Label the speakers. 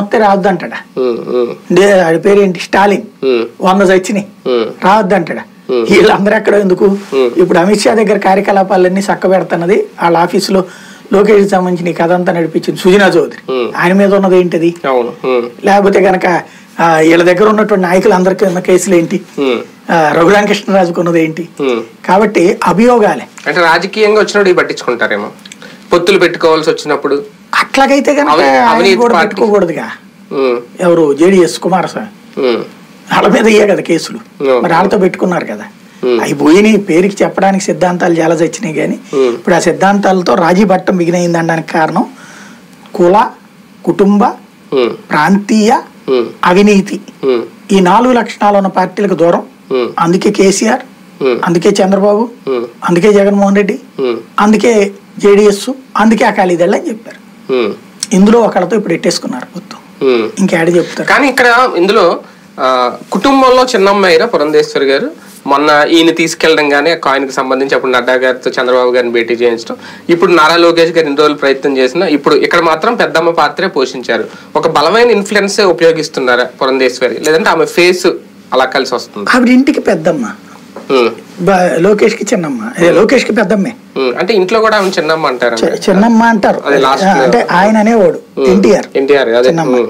Speaker 1: వస్తే రావద్దు అంటాడా ఆడి పేరు ఏంటి స్టాలిన్ వంద చచ్చినాయి రావద్దు అంటాడా. వీళ్ళందరూ ఎక్కడ ఎందుకు. ఇప్పుడు అమిత్ షా దగ్గర కార్యకలాపాలన్నీ చక్క పెడుతున్నది. వాళ్ళ ఆఫీసులో లోకేష్ సంబంధించిన ఈ కథ అంతా నడిపించింది సుజనా చౌదరి. ఆయన మీద ఉన్నది ఏంటిది? లేకపోతే గనక వీళ్ళ దగ్గర ఉన్నటువంటి నాయకులందరికీ ఉన్న కేసులు ఏంటి? రఘురామకృష్ణరాజుకు ఉన్నది ఏంటి. కాబట్టి అభియోగాలే.
Speaker 2: అంటే రాజకీయంగా వచ్చినప్పుడు పట్టించుకుంటారేమో? పొత్తులు పెట్టుకోవాల్సి వచ్చినప్పుడు.
Speaker 1: అట్లాగైతే కనుక కూడా. పెట్టుకోకూడదుగా. ఎవరు? జేడిఎస్ కుమారస్వామి. వాళ్ళ మీద ఇయ్యే కదా కేసులు. మరి వాళ్ళతో పెట్టుకున్నారు కదా. అవి పోయినాయి పేరుకి చెప్పడానికి సిద్ధాంతాలు చాలా చచ్చినాయి కానీ. ఇప్పుడు ఆ సిద్ధాంతాలతో రాజీ పట్టం మిగిలింది అనడానికి కారణం కుల కుటుంబ ప్రాంతీయ అవినీతి. ఈ నాలుగు లక్షణాలు ఉన్న పార్టీలకు దూరం. అందుకే కేసీఆర్ అందుకే చంద్రబాబు అందుకే జగన్మోహన్ రెడ్డి అందుకే జేడిఎస్ అందుకే అకాలీదళ్ అని చెప్పారు. ఇందులో ఒకళ్ళతో ఇప్పుడు ఎట్టేసుకున్నారు మొత్తం.
Speaker 2: ఉమ్.
Speaker 1: ఇంకేడ చెప్తారు.
Speaker 2: కానీ ఇక్కడ ఇందులో కుటుంబంలో చిన్నమ్మాయిరా పురంధేశ్వరి గారు. మొన్న ఈయన తీసుకెళ్ళడం కానీ ఆ కాయిన్కి సంబంధించి అప్పుడు నడ్డా గారితో చంద్రబాబు గారిని భేటీ చేయించడం. ఇప్పుడు నారా లోకేష్ గారు ఇన్ని రోజులు ప్రయత్నం చేసిన ఇప్పుడు ఇక్కడ మాత్రం పెద్దమ్మ పాత్రే పోషించారు. ఒక బలమైన ఇన్ఫ్లుయెన్స్ ఉపయోగిస్తున్నారా పురంధేశ్వరి? లేదంటే ఆమె ఫేస్ అలా కలిసి వస్తుంది?
Speaker 1: ఆవిడ ఇంటికి పెద్దమ్మ. లోకేష్కి చిన్నమ్మ. లోకేష్కి పెద్దమ్మే.
Speaker 2: అంటే ఇంట్లో కూడా ఆమె చిన్నమ్మ అంటారు
Speaker 1: చిన్నమ్మ అంటారు. అంటే ఆయన అనేవాడు ఎన్టీఆర్.
Speaker 2: ఎన్టీఆర్
Speaker 1: చిన్నమ్మ.